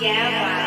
Yeah.